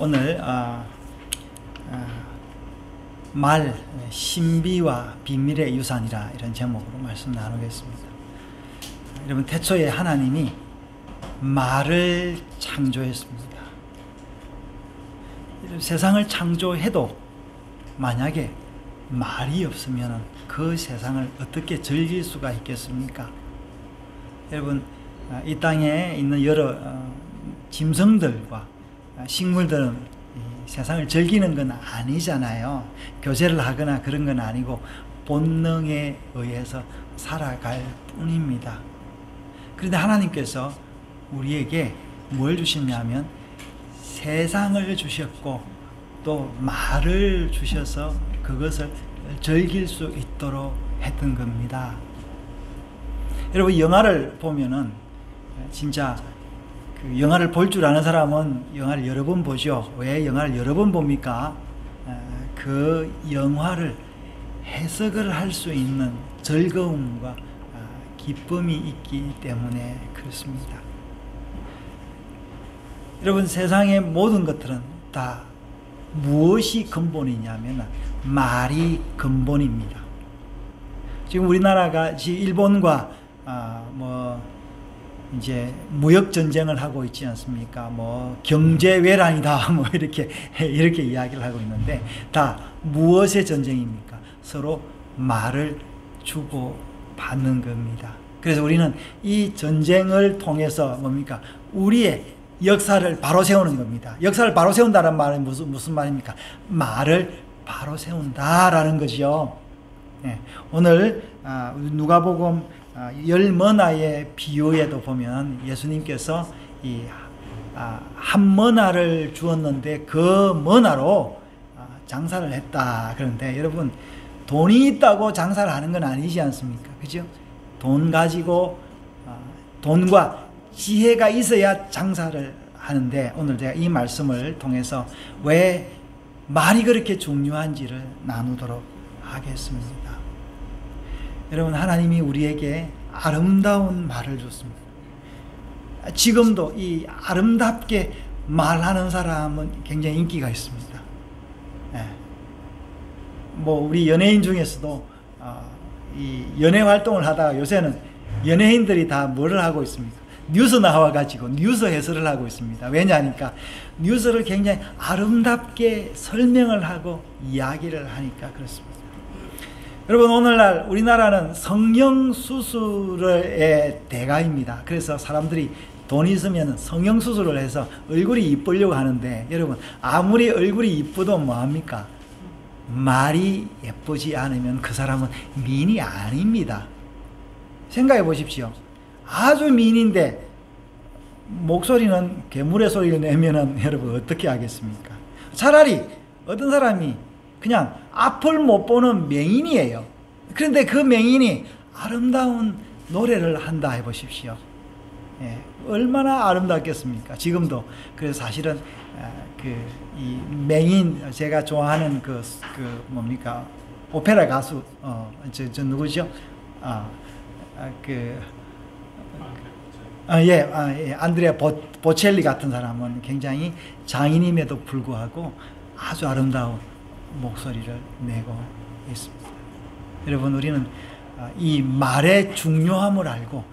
오늘 어, 어, 말 신비와 비밀의 유산이라 이런 제목으로 말씀 나누겠습니다. 여러분 태초에 하나님이 말을 창조했습니다. 세상을 창조해도 만약에 말이 없으면 그 세상을 어떻게 즐길 수가 있겠습니까? 여러분 이 땅에 있는 여러 어, 짐승들과 식물들은 세상을 즐기는 건 아니잖아요. 교제를 하거나 그런 건 아니고 본능에 의해서 살아갈 뿐입니다. 그런데 하나님께서 우리에게 뭘 주셨냐면 세상을 주셨고 또 말을 주셔서 그것을 즐길 수 있도록 했던 겁니다. 여러분 영화를 보면은 진짜 그 영화를 볼 줄 아는 사람은 영화를 여러 번 보죠. 왜 영화를 여러 번 봅니까? 그 영화를 해석을 할 수 있는 즐거움과 아, 기쁨이 있기 때문에 그렇습니다. 여러분 세상의 모든 것들은 다 무엇이 근본이냐면 말이 근본입니다. 지금 우리나라가 일본과 아, 뭐 이제 무역 전쟁을 하고 있지 않습니까? 뭐 경제 외란이다 뭐 이렇게 이렇게 이야기를 하고 있는데 다 무엇의 전쟁입니까? 서로 말을 주고 받는 겁니다. 그래서 우리는 이 전쟁을 통해서 뭡니까? 우리의 역사를 바로 세우는 겁니다. 역사를 바로 세운다는 말은 무슨 무슨 말입니까? 말을 바로 세운다라는 거죠. 네. 오늘 아, 누가복음 아, 열 머나의 비유에도 보면 예수님께서 이 한 머나를 주었는데 그 머나로 아, 장사를 했다. 그런데 여러분 돈이 있다고 장사를 하는 건 아니지 않습니까? 그죠? 돈 가지고 아, 돈과 지혜가 있어야 장사를 하는데 오늘 제가 이 말씀을 통해서 왜 말이 그렇게 중요한지를 나누도록 하겠습니다. 여러분 하나님이 우리에게 아름다운 말을 줬습니다. 지금도 이 아름답게 말하는 사람은 굉장히 인기가 있습니다. 네. 뭐 우리 연예인 중에서도 어, 이 연예 활동을 하다가 요새는 연예인들이 다 뭐를 하고 있습니까? 뉴스 나와 가지고 뉴스 해설을 하고 있습니다. 왜냐하니까 뉴스를 굉장히 아름답게 설명을 하고 이야기를 하니까 그렇습니다. 여러분 오늘날 우리나라는 성형 수술의 대가입니다. 그래서 사람들이 돈 있으면 성형 수술을 해서 얼굴이 이쁘려고 하는데 여러분 아무리 얼굴이 이쁘도 뭐합니까? 말이 예쁘지 않으면 그 사람은 미인이 아닙니다. 생각해 보십시오. 아주 미인인데 목소리는 괴물의 소리를 내면은 여러분 어떻게 하겠습니까? 차라리 어떤 사람이 그냥 앞을 못 보는 맹인이에요. 그런데 그 맹인이 아름다운 노래를 한다 해보십시오. 예, 얼마나 아름답겠습니까? 지금도 그래서 사실은 아, 그이 맹인 제가 좋아하는 그, 그 뭡니까 오페라 가수 어저 저 누구죠? 아, 아 그. 아, 예, 아, 예, 안드레아 보, 보첼리 같은 사람은 굉장히 장인임에도 불구하고 아주 아름다운 목소리를 내고 있습니다. 여러분, 우리는 아, 이 말의 중요함을 알고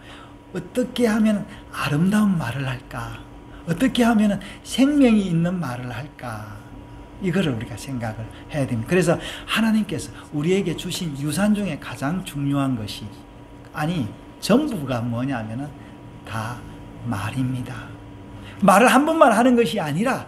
어떻게 하면 아름다운 말을 할까? 어떻게 하면 생명이 있는 말을 할까? 이거를 우리가 생각을 해야 됩니다. 그래서 하나님께서 우리에게 주신 유산 중에 가장 중요한 것이 아니 전부가 뭐냐면은 다 말입니다. 말을 한 번만 하는 것이 아니라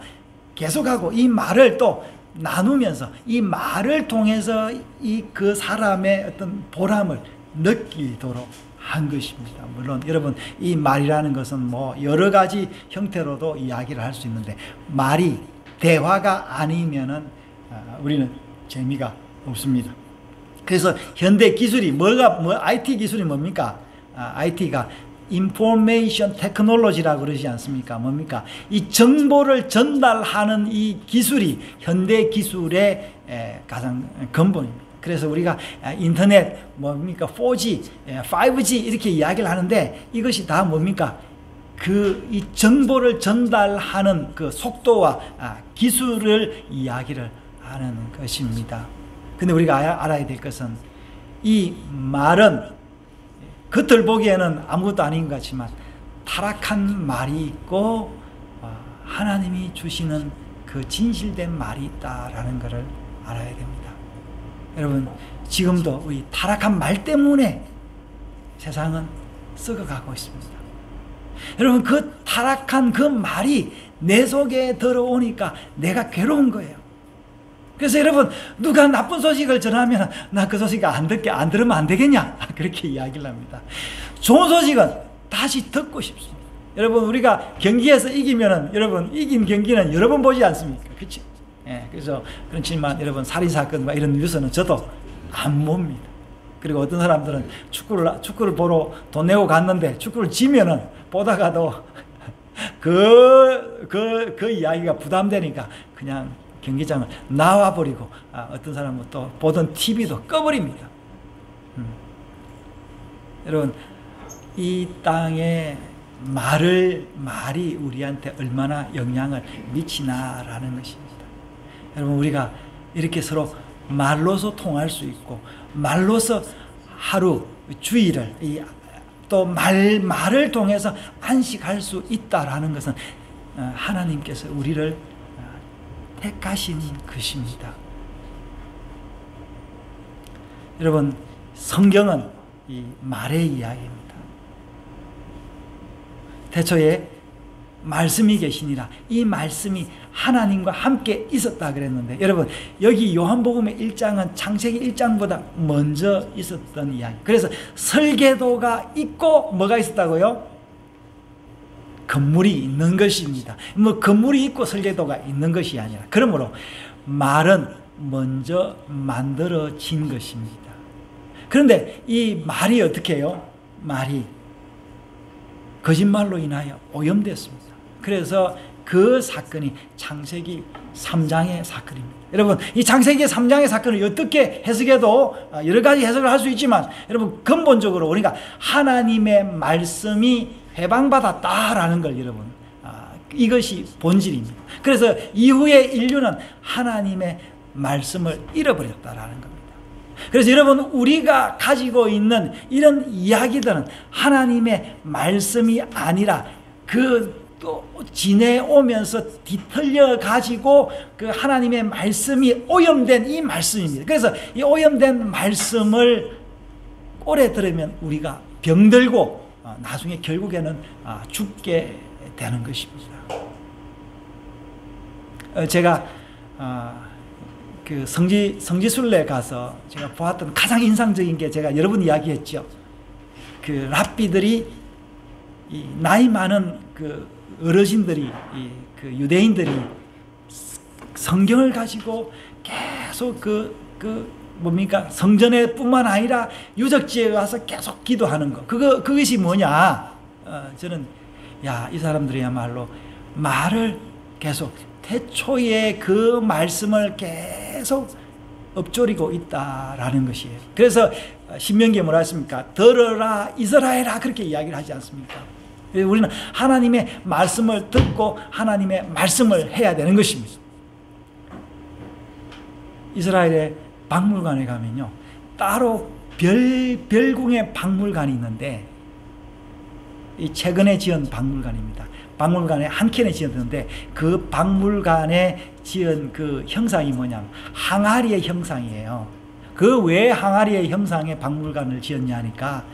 계속하고 이 말을 또 나누면서 이 말을 통해서 이 그 사람의 어떤 보람을 느끼도록 한 것입니다. 물론 여러분 이 말이라는 것은 뭐 여러 가지 형태로도 이야기를 할 수 있는데 말이 대화가 아니면은 아, 우리는 재미가 없습니다. 그래서 현대 기술이 뭐가 뭐 IT 기술이 뭡니까? 아, IT가 인포메이션 테크놀로지라고 그러지 않습니까? 뭡니까? 이 정보를 전달하는 이 기술이 현대 기술의 가장 근본입니다. 그래서 우리가 인터넷 뭡니까 4G, 5G 이렇게 이야기를 하는데 이것이 다 뭡니까? 그 이 정보를 전달하는 그 속도와 아, 기술을 이야기를 하는 것입니다. 근데 우리가 알아야 될 것은 이 말은 겉을 보기에는 아무것도 아닌 것 같지만 타락한 말이 있고 어, 하나님이 주시는 그 진실된 말이 있다라는 것을 알아야 됩니다. 여러분 지금도 우리 타락한 말 때문에 세상은 썩어가고 있습니다. 여러분 그 타락한 그 말이 내 속에 들어오니까 내가 괴로운 거예요. 그래서 여러분 누가 나쁜 소식을 전하면 나 그 소식 안 듣게 안 들으면 안 되겠냐 그렇게 이야기를 합니다. 좋은 소식은 다시 듣고 싶습니다. 여러분 우리가 경기에서 이기면은 여러분 이긴 경기는 여러 번 보지 않습니까? 그렇지? 예, 그래서 그렇지만 여러분 살인 사건과 이런 뉴스는 저도 안 봅니다. 그리고 어떤 사람들은 축구를 축구를 보러 돈 내고 갔는데 축구를 지면은 보다가도 그, 그, 그 이야기가 부담되니까 그냥 경기장을 나와버리고 아, 어떤 사람은 또 보던 TV도 꺼버립니다. 음. 여러분 이 땅에 말을 말이 우리한테 얼마나 영향을 미치나라는 것입니다. 여러분 우리가 이렇게 서로 말로서 통할 수 있고 말로서 하루 주일을 또 말, 말을 통해서 안식할 수 있다라는 것은 어, 하나님께서 우리를 어, 택하신 것입니다. 여러분, 성경은 이 말의 이야기입니다. 태초에 말씀이 계시니라. 이 말씀이 하나님과 함께 있었다 그랬는데 여러분 여기 요한복음의 1장은 창세기 1장보다 먼저 있었던 이야기. 그래서 설계도가 있고 뭐가 있었다고요? 건물이 있는 것입니다. 뭐 건물이 있고 설계도가 있는 것이 아니라 그러므로 말은 먼저 만들어진 것입니다. 그런데 이 말이 어떻게 해요? 말이 거짓말로 인하여 오염됐습니다. 그래서 그 사건이 창세기 3장의 사건입니다. 여러분, 이 창세기 3장의 사건을 어떻게 해석해도 여러 가지 해석을 할 수 있지만, 여러분, 근본적으로 우리가 하나님의 말씀이 해방받았다라는 걸 여러분, 아, 이것이 본질입니다. 그래서 이후에 인류는 하나님의 말씀을 잃어버렸다라는 겁니다. 그래서 여러분, 우리가 가지고 있는 이런 이야기들은 하나님의 말씀이 아니라 그 또 지내오면서 뒤틀려 가지고 그 하나님의 말씀이 오염된 이 말씀입니다. 그래서 이 오염된 말씀을 오래 들으면 우리가 병들고 어, 나중에 결국에는 아, 죽게 되는 것입니다. 어, 제가 아, 그 성지 성지순례 가서 제가 보았던 가장 인상적인 게 제가 여러 번 이야기했죠. 그 랍비들이 나이 많은 그 어르신들이 그 유대인들이 성경을 가지고 계속 그, 그 뭡니까 성전에 뿐만 아니라 유적지에 가서 계속 기도하는 거 그거 그것이 뭐냐 어, 저는 야 이 사람들이야말로 말을 계속 태초에 그 말씀을 계속 엎조리고 있다라는 것이에요. 그래서 신명기에 뭐라 했습니까? 들어라 이스라엘아 그렇게 이야기를 하지 않습니까? 우리는 하나님의 말씀을 듣고 하나님의 말씀을 해야 되는 것입니다. 이스라엘의 박물관에 가면요. 따로 별, 별궁의 박물관이 있는데, 이 최근에 지은 박물관입니다. 박물관에 한 켠에 지었는데, 그 박물관에 지은 그 형상이 뭐냐면, 항아리의 형상이에요. 그 왜 항아리의 형상의 박물관을 지었냐니까,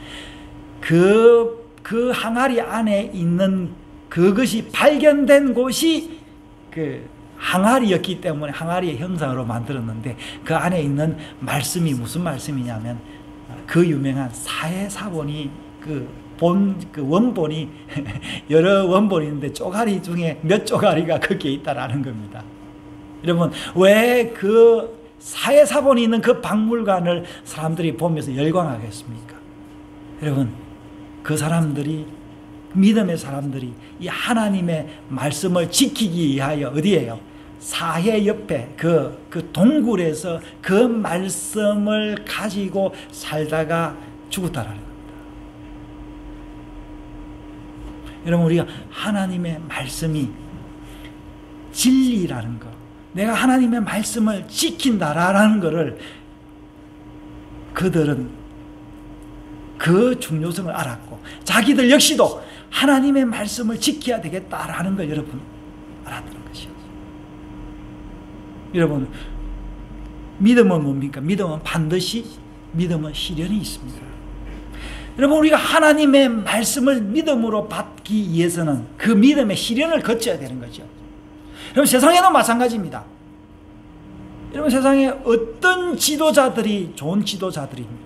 그 그 항아리 안에 있는 그것이 발견된 곳이 그 항아리였기 때문에 항아리의 형상으로 만들었는데 그 안에 있는 말씀이 무슨 말씀이냐면 그 유명한 사해사본이 그 본, 그 원본이 여러 원본이 있는데 쪼가리 중에 몇 쪼가리가 거기에 있다라는 겁니다. 여러분, 왜 그 사해사본이 있는 그 박물관을 사람들이 보면서 열광하겠습니까? 여러분, 그 사람들이 믿음의 사람들이 이 하나님의 말씀을 지키기 위하여 어디에요? 사해 옆에 그, 그 동굴에서 그 말씀을 가지고 살다가 죽었다라는 겁니다. 여러분 우리가 하나님의 말씀이 진리라는 거, 내가 하나님의 말씀을 지킨다라는 것을 그들은 그 중요성을 알았고 자기들 역시도 하나님의 말씀을 지켜야 되겠다라는 걸 여러분 알았던 것이죠. 여러분 믿음은 뭡니까? 믿음은 반드시 믿음은 시련이 있습니다. 여러분 우리가 하나님의 말씀을 믿음으로 받기 위해서는 그 믿음의 시련을 거쳐야 되는 거죠. 여러분 세상에도 마찬가지입니다. 여러분 세상에 어떤 지도자들이 좋은 지도자들입니까?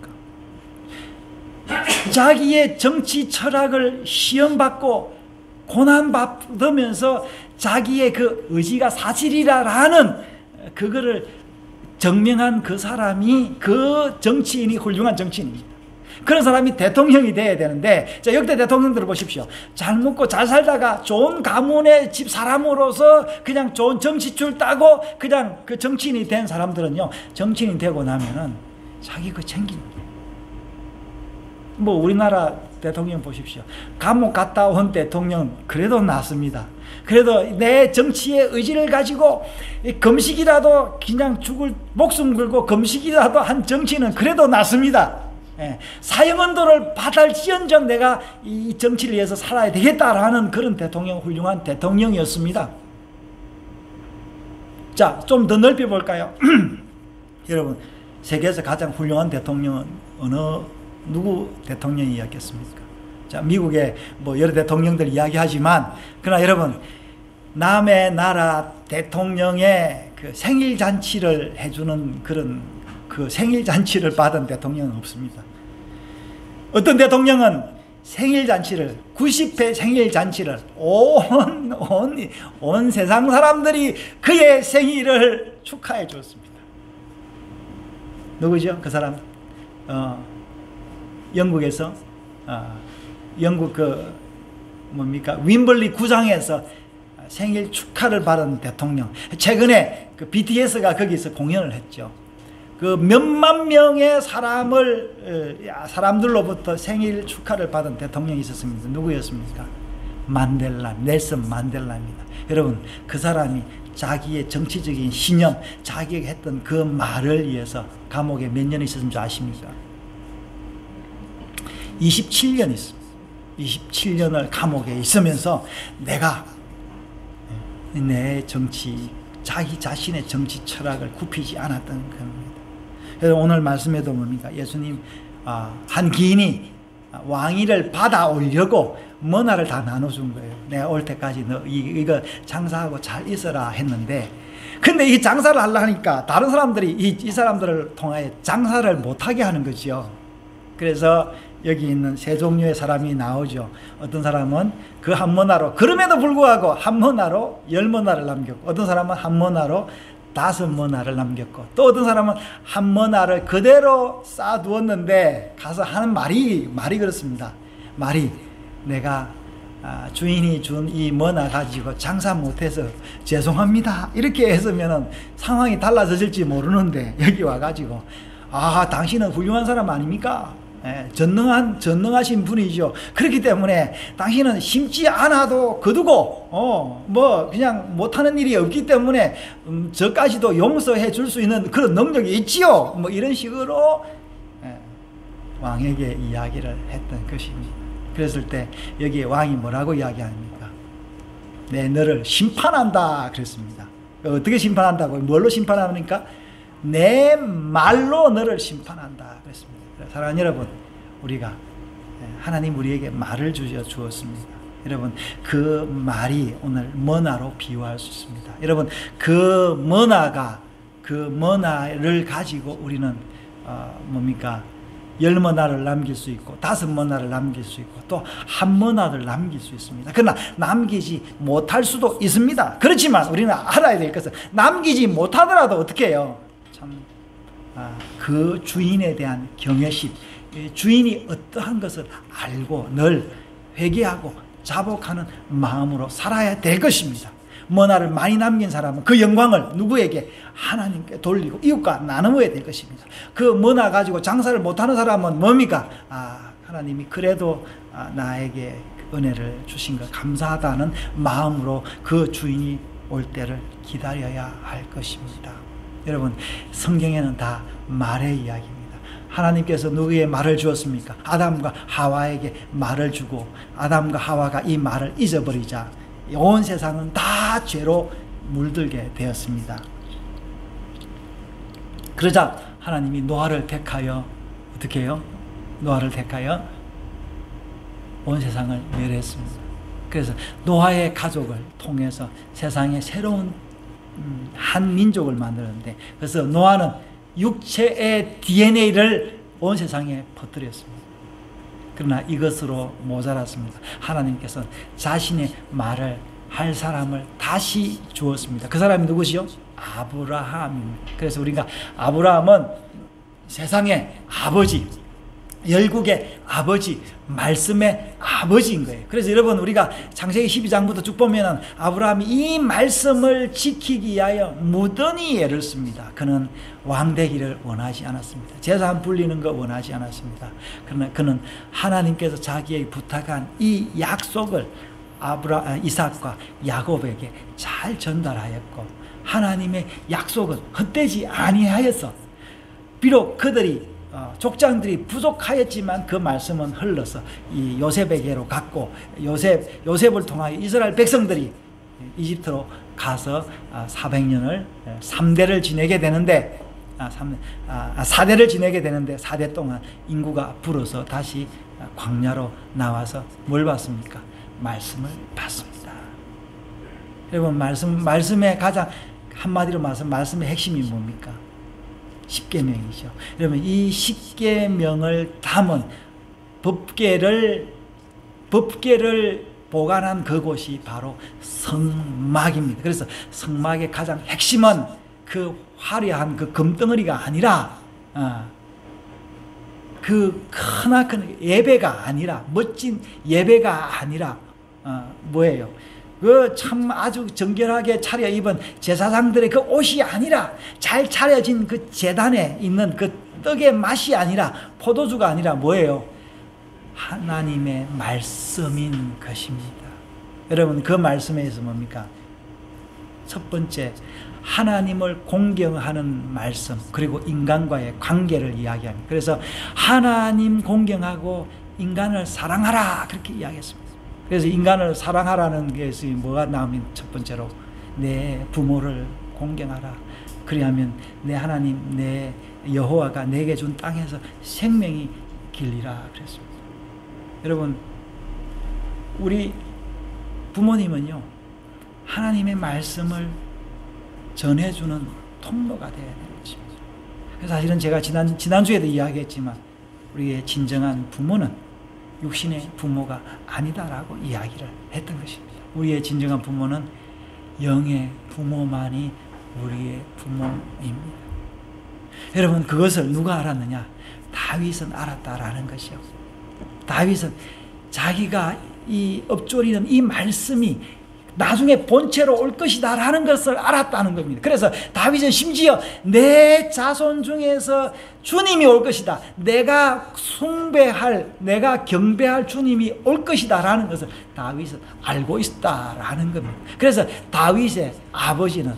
자기의 정치 철학을 시험받고 고난받으면서 자기의 그 의지가 사실이라는 그거를 증명한 그 사람이 그 정치인이 훌륭한 정치인입니다. 그런 사람이 대통령이 돼야 되는데 자 역대 대통령들을 보십시오. 잘 먹고 잘 살다가 좋은 가문의 집 사람으로서 그냥 좋은 정치줄 따고 그냥 그 정치인이 된 사람들은요. 정치인이 되고 나면은 자기 그 챙긴 뭐 우리나라 대통령 보십시오. 감옥 갔다 온 대통령 그래도 낫습니다. 그래도 내 정치의 의지를 가지고 금식이라도 그냥 죽을 목숨 걸고 금식이라도 한 정치는 그래도 낫습니다. 예, 사형언도를 받을지언정 내가 이 정치를 위해서 살아야 되겠다라는 그런 대통령 훌륭한 대통령이었습니다. 자, 좀 더 넓혀 볼까요? 여러분, 세계에서 가장 훌륭한 대통령은 어느 누구 대통령이 이야기했습니까? 자, 미국의 뭐 여러 대통령들 이야기하지만 그러나 여러분 남의 나라 대통령의 그 생일 잔치를 해주는 그런 그 생일 잔치를 받은 대통령은 없습니다. 어떤 대통령은 생일 잔치를 90회 생일 잔치를 온, 온, 온 세상 사람들이 그의 생일을 축하해 줬습니다. 누구죠? 그 사람 어, 영국에서 어, 영국 그 뭡니까 윈블리 구장에서 생일 축하를 받은 대통령. 최근에 그 BTS가 거기서 공연을 했죠. 그 몇만 명의 사람을 어, 사람들로부터 생일 축하를 받은 대통령이 있었습니다. 누구였습니까? 만델라, 넬슨 만델라입니다. 여러분 그 사람이 자기의 정치적인 신념, 자기가 했던 그 말을 위해서 감옥에 몇 년 있었는 줄 아십니까? 27년 있습니다. 27년을 감옥에 있으면서 내가 내 정치, 자기 자신의 정치 철학을 굽히지 않았던 겁니다. 그래서 오늘 말씀에도 뭡니까? 예수님 아, 한 기인이 왕위를 받아오려고 머나를 다 나눠준 거예요. 내가 올 때까지 너 이거 장사하고 잘 있어라 했는데 근데 이 장사를 하려 하니까 다른 사람들이 이, 이 사람들을 통하여 장사를 못하게 하는 거죠. 그래서 여기 있는 세 종류의 사람이 나오죠. 어떤 사람은 그한 머나로 그럼에도 불구하고 한 머나로 열 머나를 남겼고 어떤 사람은 한 머나로 다섯 머나를 남겼고 또 어떤 사람은 한 머나를 그대로 쌓아두었는데 가서 하는 말이 말이 그렇습니다. 말이 내가 아, 주인이 준 이 머나 가지고 장사 못해서 죄송합니다. 이렇게 했으면 상황이 달라졌을지 모르는데 여기 와가지고 아 당신은 훌륭한 사람 아닙니까? 예, 전능한 전능하신 분이죠. 그렇기 때문에 당신은 심지 않아도 거두고 어 뭐 그냥 못하는 일이 없기 때문에 음, 저까지도 용서해 줄 수 있는 그런 능력이 있지요. 뭐 이런 식으로 예, 왕에게 이야기를 했던 것입니다. 그랬을 때 여기 왕이 뭐라고 이야기합니까? 내 너를 심판한다 그랬습니다. 어떻게 심판한다고? 뭘로 심판합니까? 내 말로 너를 심판한다 그랬습니다. 사랑하는 여러분, 우리가 하나님 우리에게 말을 주셔 주었습니다. 여러분 그 말이 오늘 머나로 비유할 수 있습니다. 여러분 그 머나가 그 머나를 가지고 우리는 어, 뭡니까 열 머나를 남길 수 있고 다섯 머나를 남길 수 있고 또 한 머나를 남길 수 있습니다. 그러나 남기지 못할 수도 있습니다. 그렇지만 우리는 알아야 될 것은 남기지 못하더라도 어떻게 해요? 참 아, 그 주인에 대한 경외심, 주인이 어떠한 것을 알고 늘 회개하고 자복하는 마음으로 살아야 될 것입니다. 머나를 많이 남긴 사람은 그 영광을 누구에게 하나님께 돌리고 이웃과 나누어야 될 것입니다. 그 머나 가지고 장사를 못하는 사람은 뭡니까? 아 하나님이 그래도 아, 나에게 은혜를 주신 것 감사하다는 마음으로 그 주인이 올 때를 기다려야 할 것입니다. 여러분 성경에는 다 말의 이야기입니다. 하나님께서 누구에게 말을 주었습니까? 아담과 하와에게 말을 주고 아담과 하와가 이 말을 잊어버리자 온 세상은 다 죄로 물들게 되었습니다. 그러자 하나님이 노아를 택하여 어떻게 해요? 노아를 택하여 온 세상을 멸했습니다. 그래서 노아의 가족을 통해서 세상에 새로운 음, 한 민족을 만들었는데 그래서 노아는 육체의 DNA를 온 세상에 퍼뜨렸습니다. 그러나 이것으로 모자랐습니다. 하나님께서 자신의 말을 할 사람을 다시 주었습니다. 그 사람이 누구시요? 아브라함입니다. 그래서 우리가 아브라함은 세상의 아버지, 열국의 아버지, 말씀의 아버지인 거예요. 그래서 여러분 우리가 창세기 12장부터 쭉 보면은 아브라함이 이 말씀을 지키기 위하여 무던히 애를 씁니다. 그는 왕되기를 원하지 않았습니다. 재산 불리는 거 원하지 않았습니다. 그러나 그는 하나님께서 자기에게 부탁한 이 약속을 아브라 아, 이삭과 야곱에게 잘 전달하였고 하나님의 약속은 헛되지 아니하여서 비록 그들이 어, 족장들이 부족하였지만 그 말씀은 흘러서 이 요셉에게로 갔고 요셉 요셉을 통하여 이스라엘 백성들이 이집트로 가서 400년을 아, 3대를 지내게 되는데 아, 3, 아, 4대를 아, 지내게 되는데 4대 동안 인구가 불어서 다시 광야로 나와서 뭘 받습니까? 말씀을 받습니다. 여러분 말씀 말씀의 가장 한마디로 말씀 말씀의 핵심이 뭡니까? 십계명이죠. 여러분 이 십계명을 담은 법계를 법계를 보관한 그곳이 바로 성막입니다. 그래서 성막의 가장 핵심은 그 화려한 그 금덩어리가 아니라 어, 그 크나큰 예배가 아니라 멋진 예배가 아니라 어, 뭐예요? 그 참 아주 정결하게 차려입은 제사장들의 그 옷이 아니라 잘 차려진 그 재단에 있는 그 떡의 맛이 아니라 포도주가 아니라 뭐예요? 하나님의 말씀인 것입니다. 여러분 그 말씀에서 뭡니까? 첫 번째 하나님을 공경하는 말씀 그리고 인간과의 관계를 이야기합니다. 그래서 하나님 공경하고 인간을 사랑하라 그렇게 이야기했습니다. 그래서 인간을 사랑하라는 것이 뭐가 나오면 첫 번째로 내 부모를 공경하라. 그리하면 내 하나님 내 여호와가 내게 준 땅에서 생명이 길리라 그랬습니다. 여러분 우리 부모님은요 하나님의 말씀을 전해주는 통로가 되어야 되는 것입니다. 사실은 제가 지난 지난주에도 이야기했지만 우리의 진정한 부모는 육신의 부모가 아니다라고 이야기를 했던 것입니다. 우리의 진정한 부모는 영의 부모만이 우리의 부모입니다. 여러분 그것을 누가 알았느냐? 다윗은 알았다라는 것이요. 다윗은 자기가 이 엎조리는 이 말씀이 나중에 본체로 올 것이다라는 것을 알았다는 겁니다. 그래서 다윗은 심지어 내 자손 중에서 주님이 올 것이다. 내가 숭배할, 내가 경배할 주님이 올 것이다라는 것을 다윗은 알고 있다라는 겁니다. 그래서 다윗의 아버지는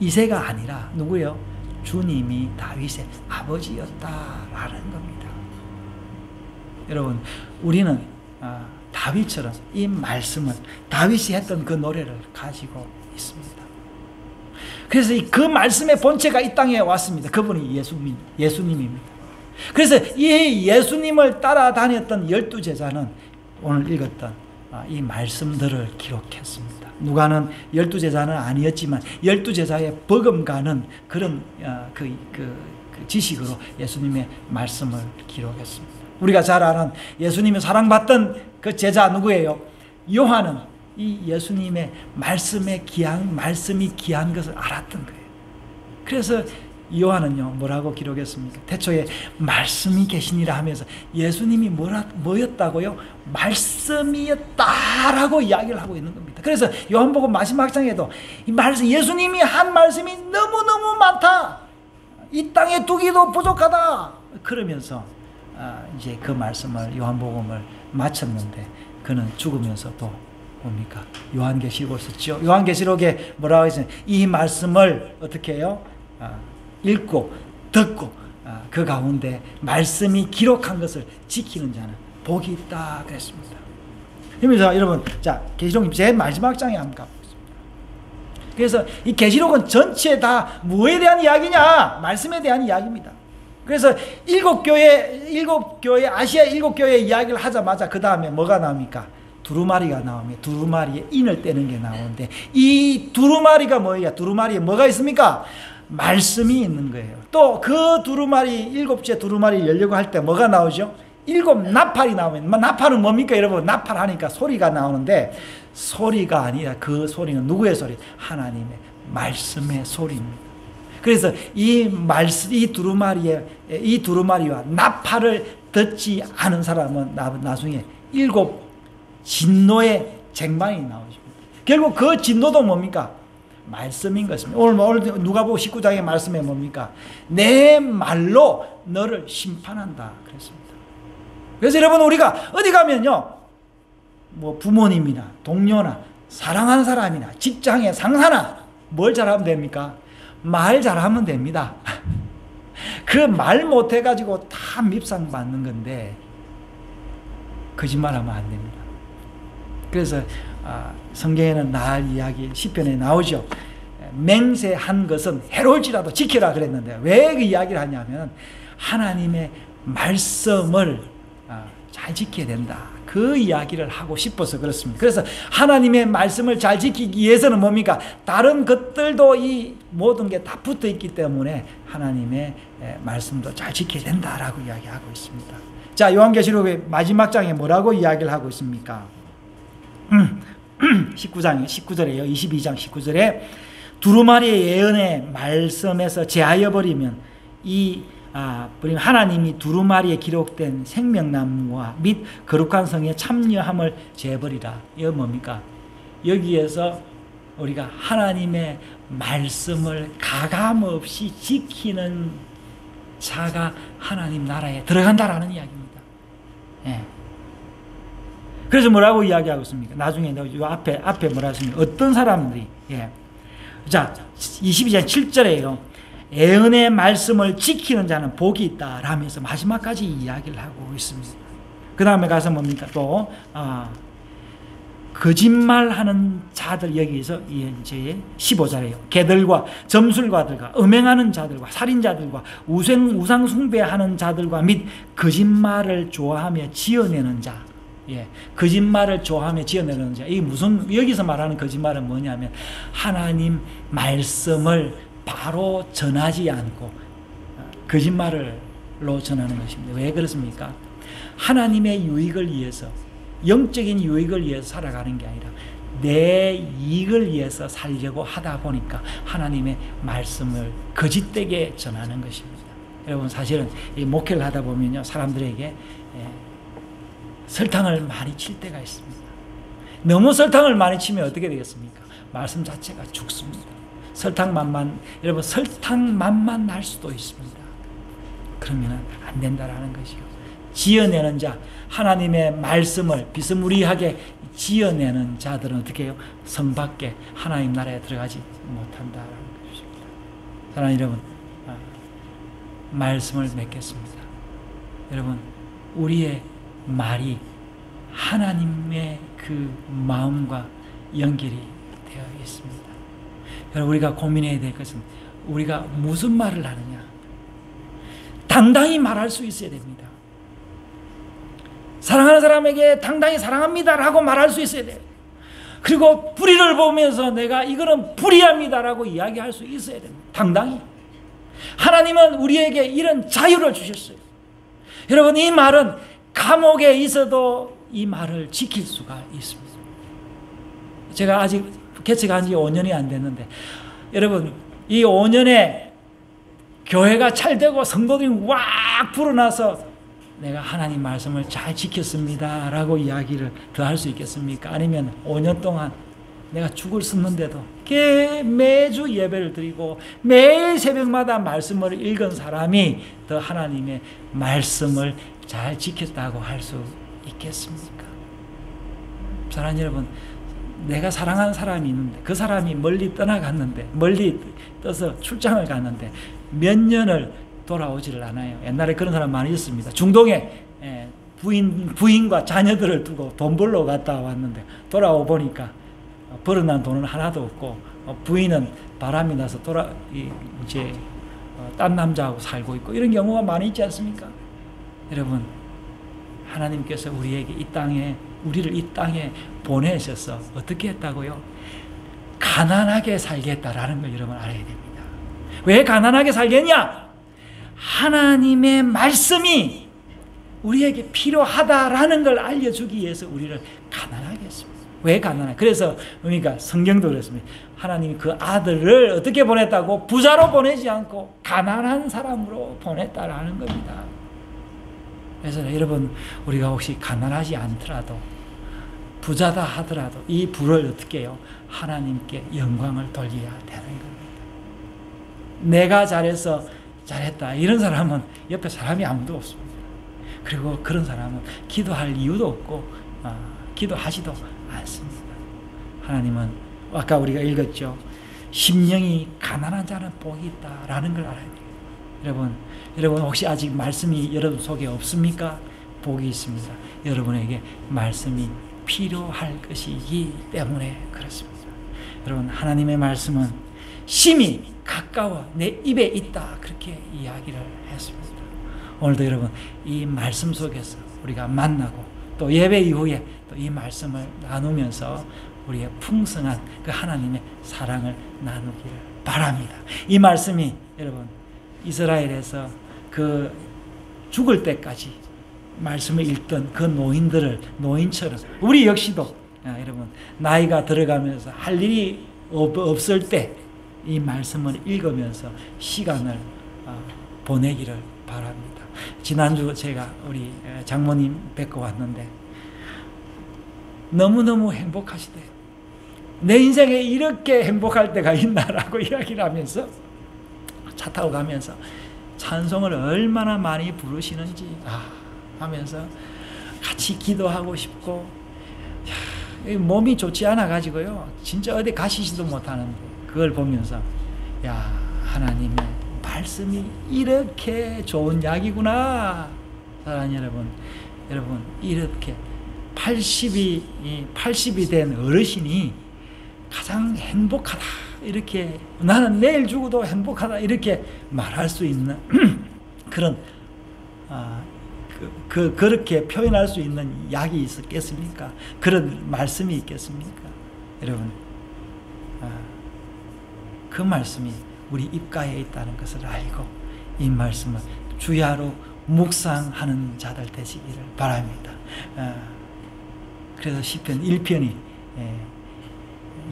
이세가 아니라 누구요? 주님이 다윗의 아버지였다라는 겁니다. 여러분, 우리는 아, 다윗처럼 이 말씀을 다윗이 했던 그 노래를 가지고 있습니다. 그래서 그 말씀의 본체가 이 땅에 왔습니다. 그분이 예수님, 예수님입니다. 그래서 이 예수님을 따라다녔던 열두 제자는 오늘 읽었던 아, 이 말씀들을 기록했습니다. 누가는 열두 제자는 아니었지만 열두 제자의 버금가는 그런 아, 그, 그, 그 지식으로 예수님의 말씀을 기록했습니다. 우리가 잘 아는 예수님이 사랑받던 그 제자 누구예요? 요한은 이 예수님의 말씀의 귀한 말씀이 귀한 것을 알았던 거예요. 그래서 요한은요 뭐라고 기록했습니까? 태초에 말씀이 계시니라 하면서 예수님이 뭐라 뭐였다고요? 말씀이었다라고 이야기를 하고 있는 겁니다. 그래서 요한복음 마지막 장에도 이 말씀 예수님이 한 말씀이 너무 너무 많다. 이 땅에 두기도 부족하다. 그러면서 아, 이제 그 말씀을 요한복음을 마쳤는데 그는 죽으면서도 뭡니까? 요한계시록을 썼죠. 요한계시록에 뭐라고 했어요? 이 말씀을 어떻게 해요? 아, 읽고 듣고 아, 그 가운데 말씀이 기록한 것을 지키는 자는 복이 있다 그랬습니다. 그러면서 여러분 자 계시록 제일 마지막 장에 한번 가보겠습니다. 그래서 이 계시록은 전체 다 뭐에 대한 이야기냐? 말씀에 대한 이야기입니다. 그래서 일곱 교회 일곱 교회 아시아 일곱 교회 이야기를 하자마자 그 다음에 뭐가 나옵니까? 두루마리가 나오면 두루마리에 인을 떼는 게 나오는데 이 두루마리가 뭐예요? 두루마리에 뭐가 있습니까? 말씀이 있는 거예요. 또 그 두루마리 일곱째 두루마리 열려고 할 때 뭐가 나오죠? 일곱 나팔이 나오면 뭐 나팔은 뭡니까 여러분? 나팔 하니까 소리가 나오는데 소리가 아니라 그 소리는 누구의 소리? 하나님의 말씀의 소리입니다. 그래서 이 말씀 이 두루마리에 이 두루마리와 나팔을 듣지 않은 사람은 나중에 일곱 진노의 쟁반이 나오십니다. 결국 그 진노도 뭡니까? 말씀인 것입니다. 오늘, 뭐 오늘 누가복음 19장의 말씀에 뭡니까? 내 말로 너를 심판한다 그랬습니다. 그래서 여러분 우리가 어디 가면요. 뭐 부모님이나 동료나 사랑하는 사람이나 직장의 상사나 뭘 잘하면 됩니까? 말 잘하면 됩니다. 그 말 못해가지고 다 밉상 받는 건데 거짓말 하면 안 됩니다. 그래서 아, 성경에는 날 이야기 시편에 나오죠. 맹세한 것은 해로울지라도 지켜라 그랬는데 왜 그 이야기를 하냐면 하나님의 말씀을 아, 잘 지켜야 된다. 그 이야기를 하고 싶어서 그렇습니다. 그래서 하나님의 말씀을 잘 지키기 위해서는 뭡니까? 다른 것들도 이 모든 게 다 붙어 있기 때문에 하나님의 말씀도 잘 지켜야 된다라고 이야기하고 있습니다. 자, 요한계시록의 마지막 장에 뭐라고 이야기를 하고 있습니까? 19장 19절에요. 22장 19절에 두루마리의 예언의 말씀에서 제하여 버리면 이 아, 하나님이 두루마리에 기록된 생명나무와 및 거룩한 성에 참여함을 재버리라. 이거 뭡니까? 여기에서 우리가 하나님의 말씀을 가감없이 지키는 자가 하나님 나라에 들어간다라는 이야기입니다. 예. 그래서 뭐라고 이야기하고 있습니까? 나중에 이 앞에 앞에 뭐라 했습니까? 어떤 사람들이 예. 자 22장 7절에요. 애은의 말씀을 지키는 자는 복이 있다 라면서 마지막까지 이야기를 하고 있습니다. 그 다음에 가서 뭡니까? 또 아, 거짓말하는 자들 여기서 이제 15절에요. 개들과 점술가들과 음행하는 자들과 살인자들과 우상 우상 숭배하는 자들과 및 거짓말을 좋아하며 지어내는 자 예, 거짓말을 좋아하며 지어내는 자. 이 무슨 여기서 말하는 거짓말은 뭐냐면 하나님 말씀을 바로 전하지 않고 어, 거짓말로 전하는 것입니다. 왜 그렇습니까? 하나님의 유익을 위해서 영적인 유익을 위해서 살아가는 게 아니라 내 이익을 위해서 살려고 하다 보니까 하나님의 말씀을 거짓되게 전하는 것입니다. 여러분 사실은 목회를 하다 보면요 사람들에게 예, 설탕을 많이 칠 때가 있습니다. 너무 설탕을 많이 치면 어떻게 되겠습니까? 말씀 자체가 죽습니다. 설탕 맛만, 여러분, 설탕 맛만 날 수도 있습니다. 그러면 안 된다라는 것이요. 지어내는 자, 하나님의 말씀을 비스무리하게 지어내는 자들은 어떻게 해요? 성 밖에 하나님 나라에 들어가지 못한다라는 것입니다. 사랑하는 여러분, 아, 말씀을 맺겠습니다. 여러분, 우리의 말이 하나님의 그 마음과 연결이 되어 있습니다. 우리가 고민해야 될 것은 우리가 무슨 말을 하느냐. 당당히 말할 수 있어야 됩니다. 사랑하는 사람에게 당당히 사랑합니다라고 말할 수 있어야 돼요. 그리고 불의를 보면서 내가 이거는 불의합니다라고 이야기할 수 있어야 됩니다. 당당히. 하나님은 우리에게 이런 자유를 주셨어요. 여러분 이 말은 감옥에 있어도 이 말을 지킬 수가 있습니다. 제가 아직 개척한 지 5년이 안 됐는데 여러분 이 5년에 교회가 찰되고 성도들이 왁 불어나서 내가 하나님 말씀을 잘 지켰습니다 라고 이야기를 더 할 수 있겠습니까? 아니면 5년 동안 내가 죽을 쓰는데도 매주 예배를 드리고 매일 새벽마다 말씀을 읽은 사람이 더 하나님의 말씀을 잘 지켰다고 할 수 있겠습니까? 사랑하는 여러분, 내가 사랑하는 사람이 있는데 그 사람이 멀리 떠나갔는데 멀리 떠서 출장을 갔는데 몇 년을 돌아오지를 않아요. 옛날에 그런 사람 많이 있습니다. 중동에 예, 부인 부인과 자녀들을 두고 돈 벌러 갔다 왔는데 돌아오 보니까 벌어난 돈은 하나도 없고 어, 부인은 바람이 나서 돌아 이제 어, 딴 남자하고 살고 있고 이런 경우가 많이 있지 않습니까? 여러분 하나님께서 우리에게 이 땅에 우리를 이 땅에 보내셔서 어떻게 했다고요? 가난하게 살겠다라는 걸 여러분 알아야 됩니다. 왜 가난하게 살겠냐? 하나님의 말씀이 우리에게 필요하다라는 걸 알려주기 위해서 우리를 가난하게 했습니다. 왜 가난하? 그래서 그러니까 성경도 그랬습니다. 하나님이 그 아들을 어떻게 보냈다고 부자로 보내지 않고 가난한 사람으로 보냈다라는 겁니다. 그래서 여러분 우리가 혹시 가난하지 않더라도 부자다 하더라도 이 부를 어떻게 해요? 하나님께 영광을 돌려야 되는 겁니다. 내가 잘해서 잘했다 이런 사람은 옆에 사람이 아무도 없습니다. 그리고 그런 사람은 기도할 이유도 없고 어, 기도하지도 않습니다. 하나님은 아까 우리가 읽었죠. 심령이 가난한 자는 복이 있다라는 걸 알아야 돼요. 여러분, 여러분 혹시 아직 말씀이 여러분 속에 없습니까? 복이 있습니다. 여러분에게 말씀이 필요할 것이기 때문에 그렇습니다. 여러분 하나님의 말씀은 심히 가까워 내 입에 있다 그렇게 이야기를 했습니다. 오늘도 여러분 이 말씀 속에서 우리가 만나고 또 예배 이후에 또 이 말씀을 나누면서 우리의 풍성한 그 하나님의 사랑을 나누기를 바랍니다. 이 말씀이 여러분 이스라엘에서 그 죽을 때까지 말씀을 읽던 그 노인들을 노인처럼 우리 역시도 아, 여러분 나이가 들어가면서 할 일이 없, 없을 때 이 말씀을 읽으면서 시간을 어, 보내기를 바랍니다. 지난주 제가 우리 장모님 뵙고 왔는데 너무너무 행복하시대요. 내 인생에 이렇게 행복할 때가 있나라고 이야기를 하면서 차 타고 가면서 찬송을 얼마나 많이 부르시는지 아, 하면서 같이 기도하고 싶고 야, 몸이 좋지 않아 가지고요. 진짜 어디 가시지도 못하는데 그걸 보면서 야 하나님의 말씀이 이렇게 좋은 약이구나. 사랑하는 여러분 여러분 이렇게 80이 80이 된 어르신이 가장 행복하다. 이렇게 나는 내일 죽어도 행복하다. 이렇게 말할 수 있는 그런 아, 그, 그 그렇게 표현할 수 있는 약이 있었겠습니까? 그런 말씀이 있겠습니까? 여러분 아, 그 말씀이 우리 입가에 있다는 것을 알고 이 말씀을 주야로 묵상하는 자들 되시기를 바랍니다. 아, 그래서 시편 1편이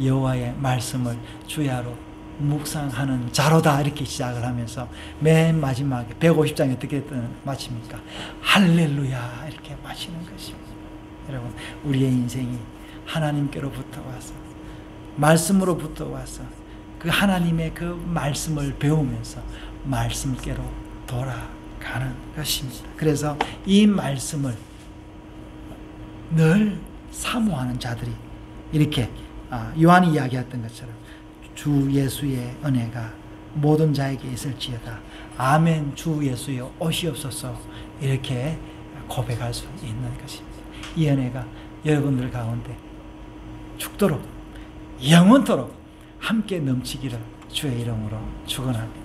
여호와의 말씀을 주야로 묵상하는 자로다 이렇게 시작을 하면서 맨 마지막에 150장에 어떻게 마칩니까? 할렐루야 이렇게 마치는 것입니다. 여러분 우리의 인생이 하나님께로부터 와서 말씀으로부터 와서 그 하나님의 그 말씀을 배우면서 말씀께로 돌아가는 것입니다. 그래서 이 말씀을 늘 사모하는 자들이 이렇게 아, 요한이 이야기했던 것처럼 주 예수의 은혜가 모든 자에게 있을지어다. 아멘 주 예수여 오시옵소서 이렇게 고백할 수 있는 것입니다. 이 은혜가 여러분들 가운데 죽도록 영원토록 함께 넘치기를 주의 이름으로 축원합니다.